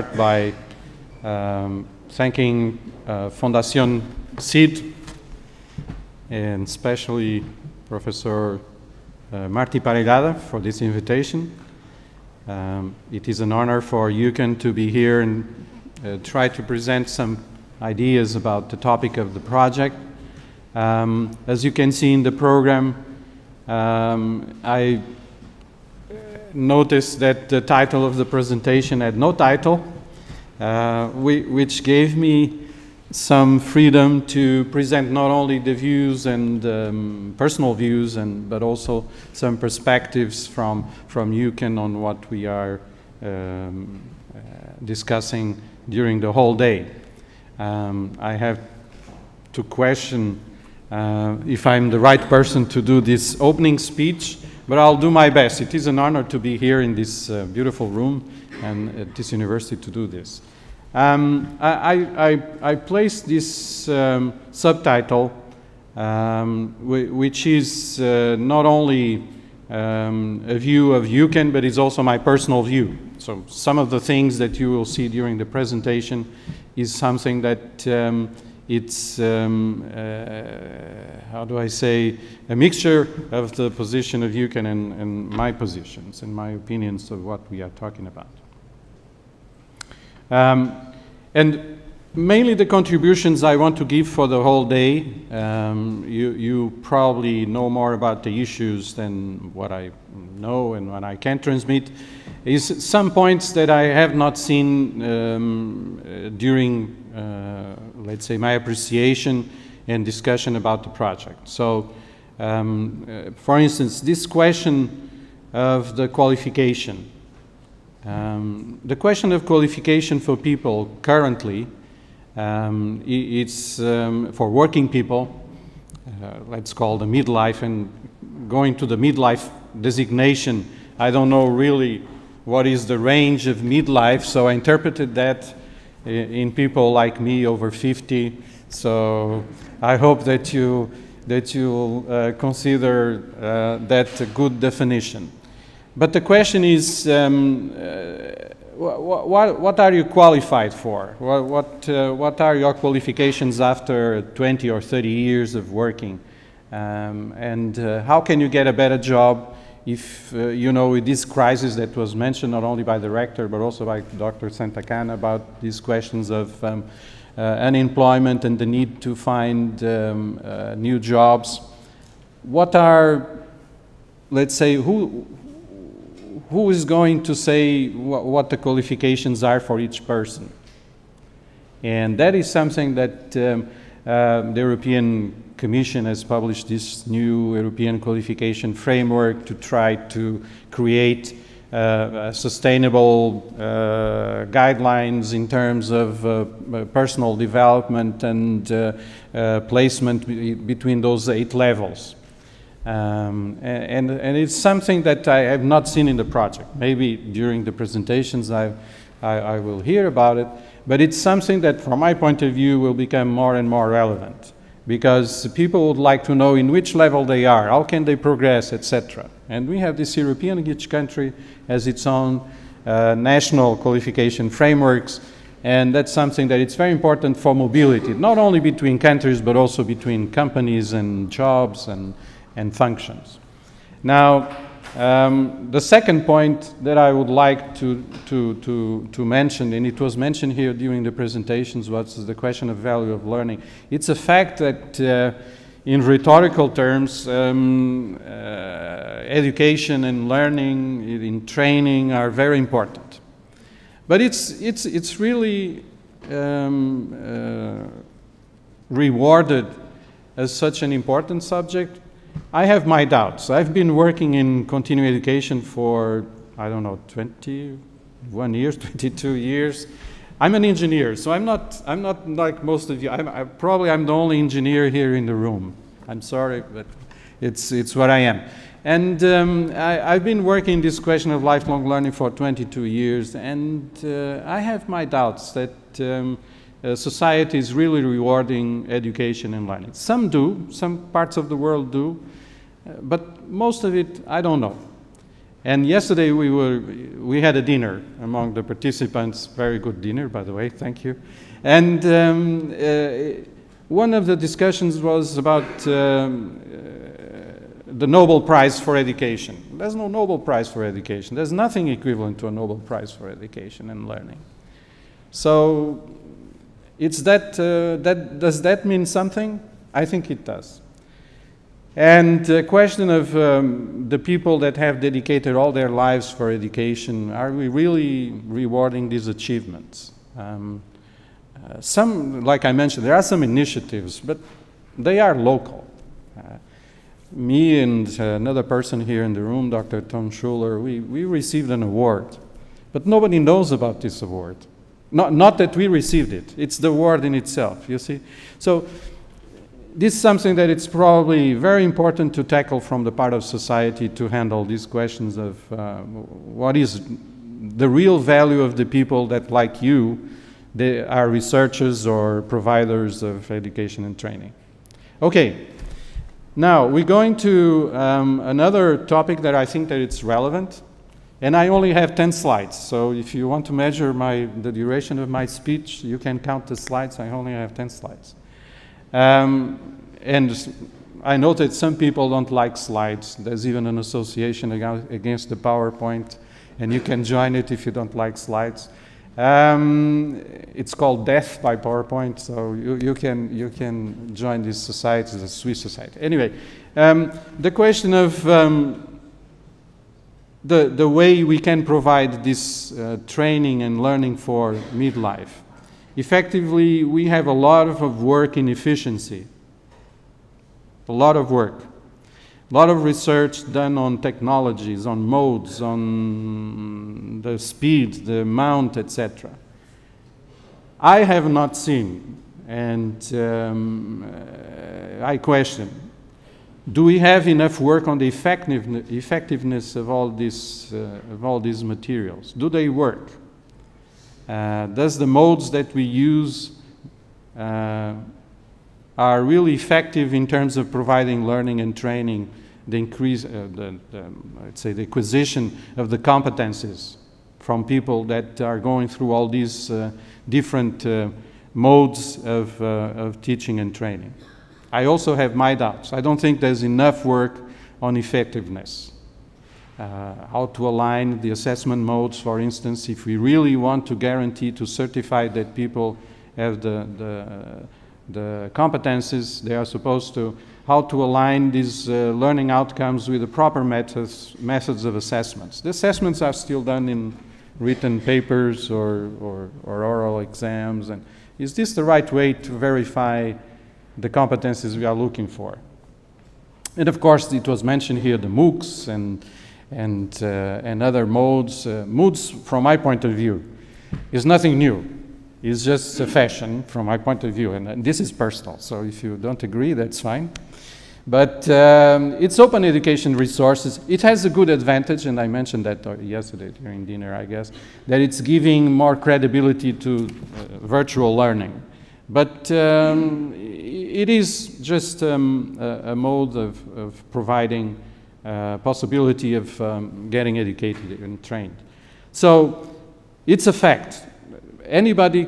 start by um, thanking uh, Fundación CYD and especially Professor uh, Marti Parellada for this invitation. Um, it is an honor for EUCEN to be here and uh, try to present some ideas about the topic of the project. Um, as you can see in the program, um, I noticed that the title of the presentation had no title, uh, we, which gave me some freedom to present not only the views and um, personal views, and, but also some perspectives from, from EUCEN on what we are um, uh, discussing during the whole day. Um, I have to question uh, if I'm the right person to do this opening speech, but I'll do my best. It is an honor to be here in this uh, beautiful room and at this university to do this. Um, I, I, I placed this um, subtitle, um, which is uh, not only um, a view of EUCEN, but it's also my personal view. So some of the things that you will see during the presentation is something that um, it's, um, uh, how do I say, a mixture of the position of EUCEN and, and my positions and my opinions of what we are talking about. Um, and mainly the contributions I want to give for the whole day, um, you, you, probably know more about the issues than what I know and what I can transmit, is some points that I have not seen um, during, uh, let's say, my appreciation and discussion about the project. So, um, uh, for instance, this question of the qualification. Um, the question of qualification for people currently, um, it's um, for working people, uh, let's call the midlife, and going to the midlife designation, I don't know really what is the range of midlife, so I interpreted that in people like me over 50. So I hope that you that you uh, consider uh, that a good definition. But the question is, um, uh, what, what, are you qualified for? What, what, uh, what, are your qualifications after 20 or 30 years of working? Um, and uh, how can you get a better job if, uh, you know, this crisis that was mentioned not only by the rector but also by Dr. Santacana about these questions of um, uh, unemployment and the need to find um, uh, new jobs. What are, let's say, who, who is going to say wh what the qualifications are for each person? And that is something that um, uh, the European Commission has published this new European qualification framework to try to create uh, sustainable uh, guidelines in terms of uh, personal development and uh, uh, placement be between those eight levels. Um, and, and it's something that I have not seen in the project. Maybe during the presentations I, I, I, will hear about it, but it's something that from my point of view will become more and more relevant because people would like to know in which level they are, how can they progress, etc. And we have this European, each country has its own uh, national qualification frameworks, and that's something that it's very important for mobility, not only between countries, but also between companies and jobs and and functions. Now, um, the second point that I would like to, to, to, to mention, and it was mentioned here during the presentations, was the question of value of learning. It's a fact that uh, in rhetorical terms, um, uh, education and learning in training are very important. But it's, it's, it's really um, uh, rewarded as such an important subject I have my doubts. I've been working in continuing education for, I don't know, 21 years, 22 years. I'm an engineer, so I'm not, I'm not like most of you. I'm, I, probably I'm the only engineer here in the room. I'm sorry, but it's, it's what I am. And um, I, have been working in this question of lifelong learning for 22 years, and uh, I have my doubts that um, uh, society is really rewarding education and learning. Some do, some parts of the world do, uh, but most of it, I don't know. And yesterday we, were, we had a dinner among the participants, very good dinner, by the way, thank you. And um, uh, one of the discussions was about um, uh, the Nobel Prize for Education. There's no Nobel Prize for Education. There's nothing equivalent to a Nobel Prize for Education and Learning. So it's that, uh, that, does that mean something? I think it does. And the question of um, the people that have dedicated all their lives for education, are we really rewarding these achievements? Um, uh, some, like I mentioned, there are some initiatives, but they are local. Uh, me and uh, another person here in the room, Dr. Tom Schuller, we, we received an award, but nobody knows about this award. Not, not that we received it, it's the word in itself, you see? So this is something that it's probably very important to tackle from the part of society to handle these questions of uh, what is the real value of the people that, like you, they are researchers or providers of education and training. Okay, now we're going to um, another topic that I think that it's relevant, and I only have 10 slides, so if you want to measure my, the duration of my speech, you can count the slides, I only have 10 slides. Um, and I know that some people don't like slides. There's even an association against the PowerPoint, and you can join it if you don't like slides. Um, it's called Death by PowerPoint, so you, you, can, you can join this society, the Swiss society. Anyway, um, the question of um, the, the way we can provide this uh, training and learning for midlife. Effectively, we have a lot of work in efficiency, a lot of work, a lot of research done on technologies, on modes, on the speed, the amount, etc. I have not seen, and um, I question, do we have enough work on the effectiveness of all, this, uh, of all these materials? Do they work? Uh, thus, the modes that we use uh, are really effective in terms of providing learning and training, the increase, uh, the, the, let's say, the acquisition of the competencies from people that are going through all these uh, different uh, modes of, of teaching and training. I also have my doubts. I don't think there's enough work on effectiveness uh, how to align the assessment modes, for instance, if we really want to guarantee to certify that people have the, the, the competencies they are supposed to, how to align these uh, learning outcomes with the proper methods, methods of assessments. The assessments are still done in written papers or, or, or oral exams. And is this the right way to verify the competencies we are looking for? And of course, it was mentioned here the MOOCs and and, uh, and other modes. Uh, MOOCs, from my point of view, is nothing new. It's just a fashion from my point of view, and, and this is personal. So if you don't agree, that's fine. But um, it's open education resources. It has a good advantage, and I mentioned that uh, yesterday during dinner, I guess, that it's giving more credibility to uh, virtual learning. But um, it is just um, a, a, mode of, of providing uh, possibility of um, getting educated and trained. So it's a fact. Anybody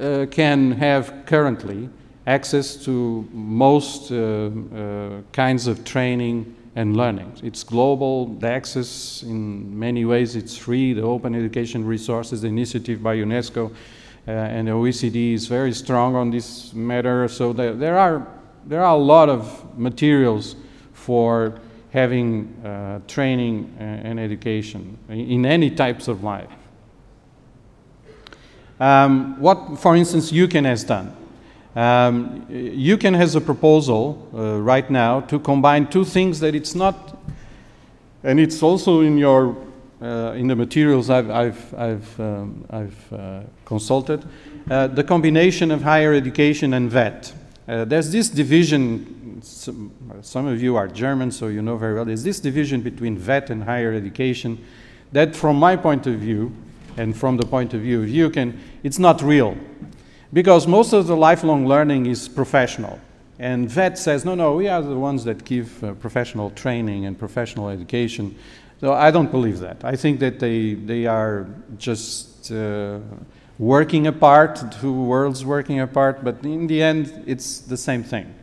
uh, can have currently access to most uh, uh, kinds of training and learning. It's global, the access in many ways it's free, the Open Education Resources Initiative by UNESCO uh, and the OECD is very strong on this matter, so there, there, are, there are a lot of materials for having uh, training and education in any types of life. Um, what, for instance, EUCEN has done. Um, EUCEN has a proposal uh, right now to combine two things that it's not, and it's also in your uh, in the materials I've, I've, I've, um, I've uh, consulted, uh, the combination of higher education and VET. Uh, there's this division some, some of you are German, so you know very well, there's this division between VET and higher education that from my point of view, and from the point of view of EUCEN, it's not real. Because most of the lifelong learning is professional. And VET says, no, no, we are the ones that give uh, professional training and professional education. So I don't believe that. I think that they, they are just uh, working apart, two worlds working apart, but in the end, it's the same thing,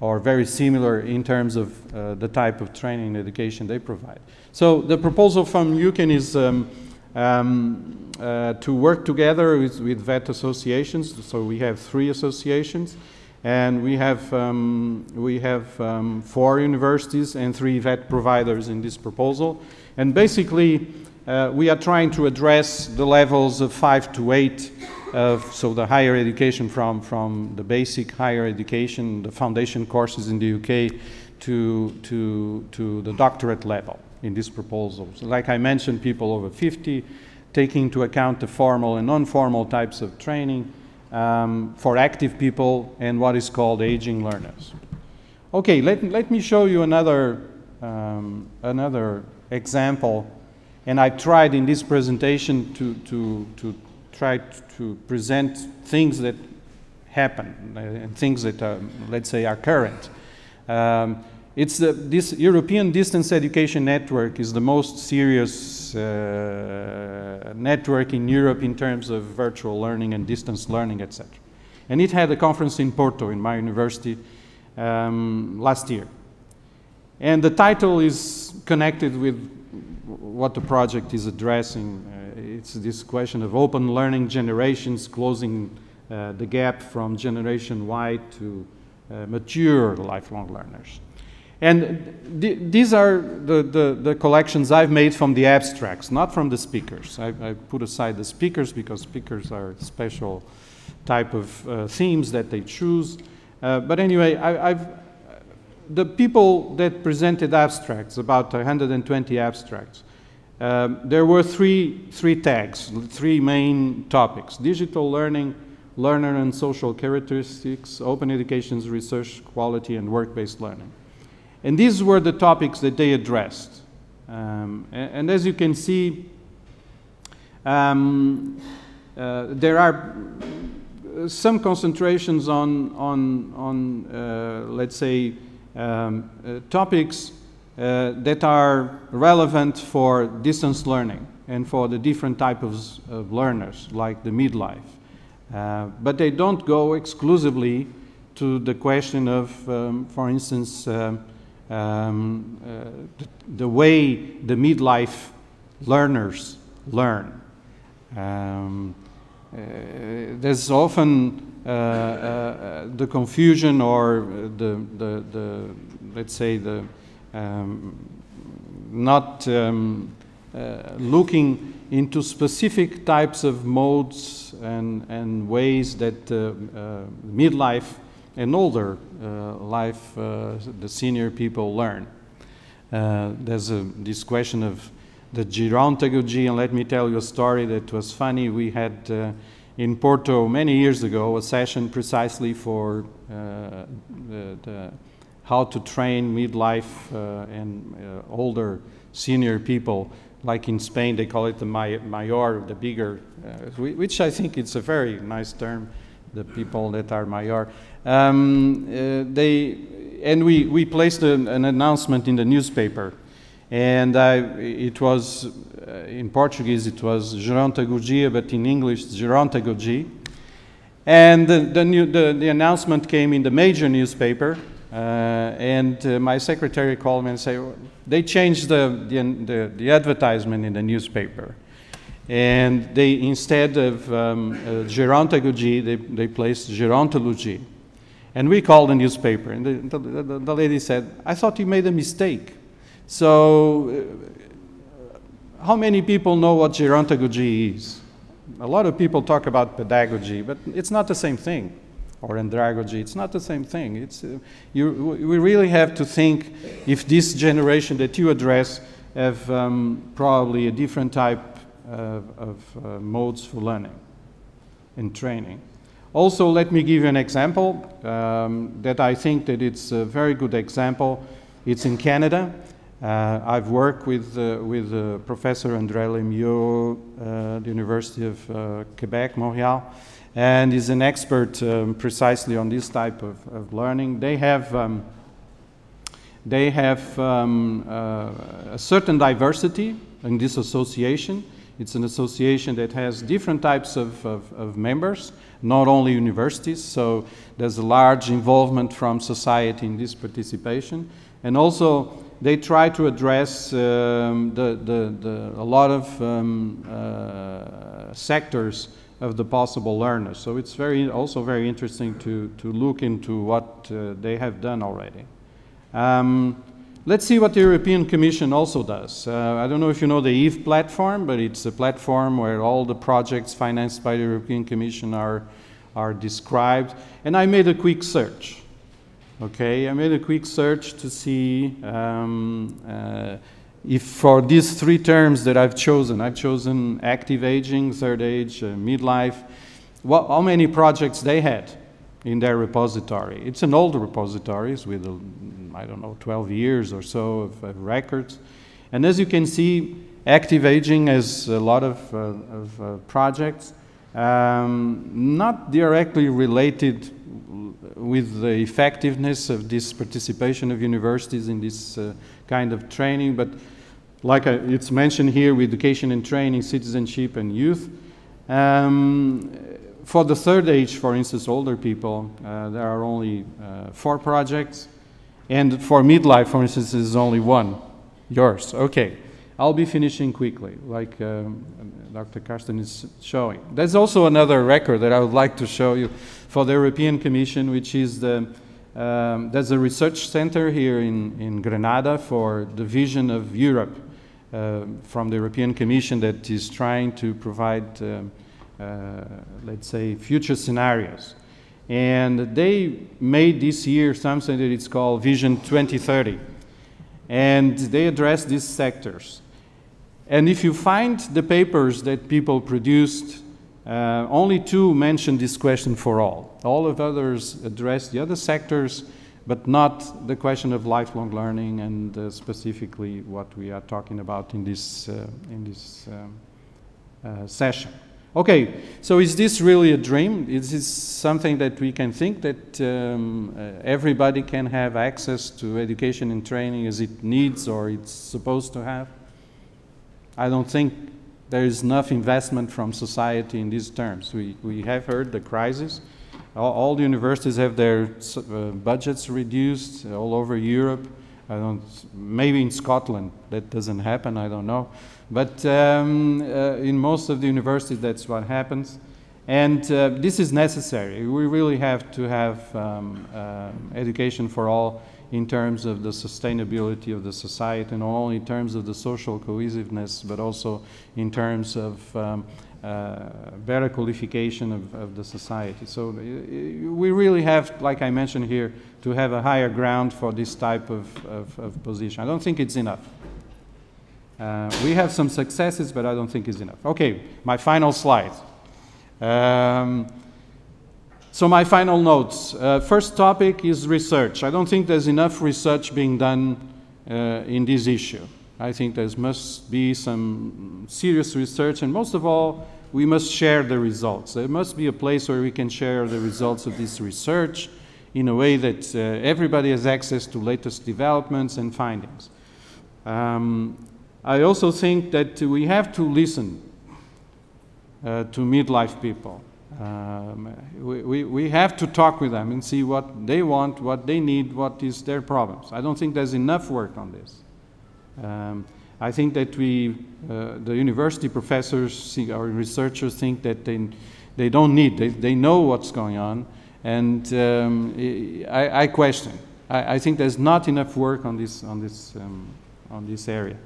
or very similar in terms of uh, the type of training and education they provide. So the proposal from EUCEN is um, um, uh, to work together with, with VET associations. So we have three associations, and we have, um, we have um, four universities and three VET providers in this proposal. And basically, uh, we are trying to address the levels of five to eight, so the higher education from, from the basic higher education, the foundation courses in the UK, to, to, to the doctorate level in this proposal. So like I mentioned, people over 50, taking into account the formal and non-formal types of training um, for active people and what is called aging learners. Okay, let, let me show you another, um, another example. And I tried in this presentation to, to, to try to present things that happen and things that, are, let's say, are current. Um, it's the, this European Distance Education Network is the most serious uh, network in Europe in terms of virtual learning and distance learning, etc. And it had a conference in Porto, in my university, um, last year. And the title is connected with what the project is addressing. Uh, it's this question of open learning generations closing uh, the gap from generation Y to uh, mature lifelong learners. And th these are the, the, the, collections I've made from the abstracts, not from the speakers. I, I put aside the speakers because speakers are special type of uh, themes that they choose. Uh, but anyway, I, have the people that presented abstracts, about 120 abstracts, um, there were three, three tags, three main topics, digital learning, learner and social characteristics, open education's research quality, and work-based learning. And these were the topics that they addressed. Um, and, and, as you can see, um, uh, there are some concentrations on, on, on uh, let's say, um, uh, topics uh, that are relevant for distance learning and for the different types of, of learners, like the midlife. Uh, but they don't go exclusively to the question of, um, for instance, um, um, uh, the, the, way the midlife learners learn. Um, uh, there's often uh, uh, the confusion or the, the, the, let's say, the um, not um, uh, looking into specific types of modes and, and ways that uh, midlife and older uh, life uh, the senior people learn. Uh, there's a, this question of the gerontagogy, and let me tell you a story that was funny. We had in Porto many years ago a session precisely for the, the how to train midlife uh, and uh, older senior people. Like in Spain, they call it the mayor, the bigger, uh, which I think it's a very nice term, the people that are mayor. Um, uh, they, and we, we placed an, an, announcement in the newspaper. And I, it was, uh, in Portuguese, it was Gerontagogia, but in English, Gerontagogy. And the, the, new, the, the announcement came in the major newspaper. Uh, and uh, my secretary called me and said, they changed the, the, the advertisement in the newspaper. And they, instead of um, uh, they, they placed gerontology. And we called the newspaper, and the, the, the, lady said, I thought you made a mistake. So, uh, how many people know what gerontagogy is? A lot of people talk about pedagogy, but it's not the same thing. Or andragogy, it's not the same thing. It's, uh, you, we really have to think if this generation that you address have um, probably a different type of, uh, modes for learning and training. Also, let me give you an example um, that I think that it's a very good example. It's in Canada. Uh, I've worked with, uh, with uh, Professor André Lemieux, uh, the University of uh, Quebec, Montreal, and is an expert um, precisely on this type of, of learning. They have um, They have um, a certain diversity in this association. It's an association that has different types of, of, of members, not only universities, so there's a large involvement from society in this participation. And also, they try to address um, the, the, the, a lot of um, uh, sectors of the possible learners. So it's very, also very interesting to, to look into what uh, they have done already. Um, let's see what the European Commission also does. Uh, I don't know if you know the EVE platform, but it's a platform where all the projects financed by the European Commission are, are described. And I made a quick search. Okay, I made a quick search to see um, uh, if for these three terms that I've chosen, I've chosen active aging, third age, uh, midlife, what, how many projects they had in their repository. It's an old repository with, I don't know, 12 years or so of, of, records. And as you can see, active aging has a lot of, uh, of uh, projects, um, not directly related with the effectiveness of this participation of universities in this uh, kind of training, but like it's mentioned here, with education and training, citizenship and youth. Um, for the third age, for instance, older people, uh, there are only uh, four projects. And for midlife, for instance, there's only one, yours. Okay, I'll be finishing quickly, like um, Dr. Karsten is showing. There's also another record that I would like to show you for the European Commission, which is the um, there's a research center here in, in Granada for the vision of Europe uh, from the European Commission that is trying to provide, um, let's say, future scenarios. And they made this year something that it's called Vision 2030. And they address these sectors. And if you find the papers that people produced, uh, only two mention this question for all. All of others address the other sectors but not the question of lifelong learning and uh, specifically what we are talking about in this, uh, in this um, uh, session. Okay, so is this really a dream? Is this something that we can think that um, uh, everybody can have access to education and training as it needs or it's supposed to have? I don't think there is enough investment from society in these terms. We, we have heard the crisis, all, all the universities have their uh, budgets reduced all over Europe. I don't, maybe in Scotland that doesn't happen, I don't know. But um, uh, in most of the universities, that's what happens. And uh, this is necessary. We really have to have um, uh, education for all in terms of the sustainability of the society, not only in terms of the social cohesiveness, but also in terms of um, uh, better qualification of, of, the society. So uh, we really have, like I mentioned here, to have a higher ground for this type of, of, of position. I don't think it's enough. Uh, we have some successes, but I don't think it's enough. Okay, my final slide. Um, so my final notes. Uh, first topic is research. I don't think there's enough research being done uh, in this issue. I think there must be some serious research, and most of all, we must share the results. There must be a place where we can share the results of this research in a way that uh, everybody has access to latest developments and findings. Um, I also think that we have to listen uh, to midlife people. Um, we, we, we, have to talk with them and see what they want, what they need, what is their problems. I don't think there's enough work on this. Um, I think that we, uh, the university professors, or researchers think that they, they don't need, they, they know what's going on. And um, I, I, question. I, I, think there's not enough work on this, on, this, um, on this area.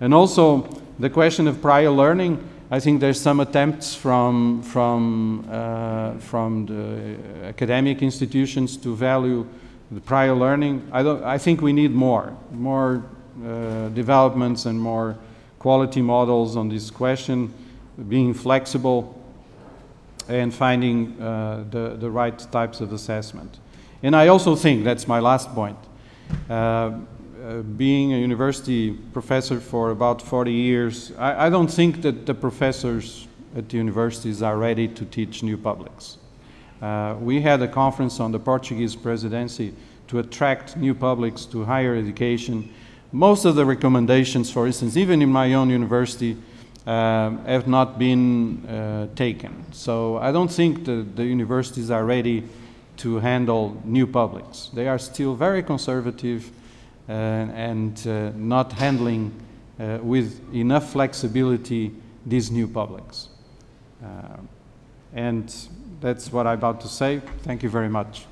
And also, the question of prior learning, I think there's some attempts from, from, uh, from the academic institutions to value the prior learning. I, don't, I think we need more, more uh, developments and more quality models on this question, being flexible and finding uh, the, the right types of assessment. And I also think, that's my last point, uh, uh, being a university professor for about 40 years, I, I, don't think that the professors at the universities are ready to teach new publics. Uh, we had a conference on the Portuguese presidency to attract new publics to higher education. Most of the recommendations, for instance, even in my own university, um, have not been uh, taken. So I don't think the, the universities are ready to handle new publics. They are still very conservative uh, and uh, not handling uh, with enough flexibility these new publics. Uh, and that's what I'm about to say. Thank you very much.